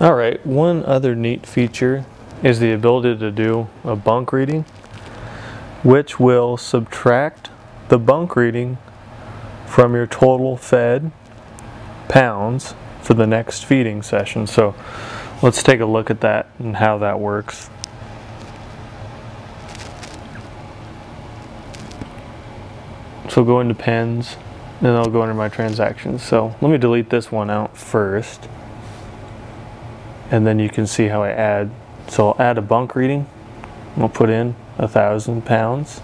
All right, one other neat feature is the ability to do a bunk reading, which will subtract the bunk reading from your total fed pounds for the next feeding session. So let's take a look at that and how that works. So go into pens, then I'll go under my transactions. So let me delete this one out first. And then you can see how I add. So I'll add a bunk reading. I'll put in a thousand pounds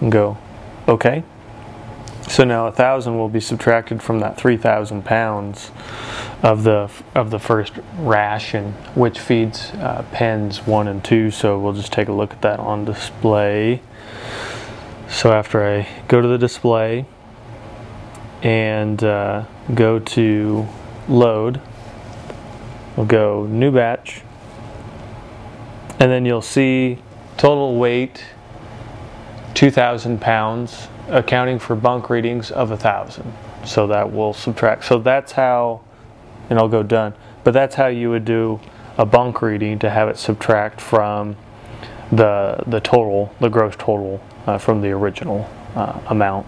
and go, okay. So now a thousand will be subtracted from that 3,000 pounds of the of the first ration, which feeds uh, pens one and two. So we'll just take a look at that on display. So after I go to the display and uh, go to load, we'll go new batch, and then you'll see total weight 2,000 pounds, accounting for bunk readings of a thousand. So that will subtract. So that's how, and I'll go done. But that's how you would do a bunk reading to have it subtract from the the total, the gross total uh, from the original uh, amount.